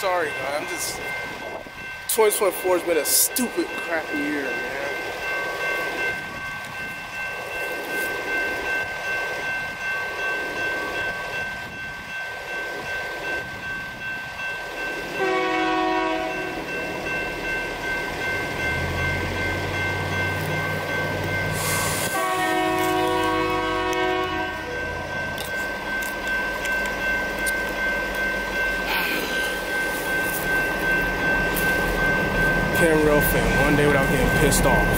sorry, man. I'm just 2024 has been a stupid, crappy year, man. Cam Real fan, one day without getting pissed off.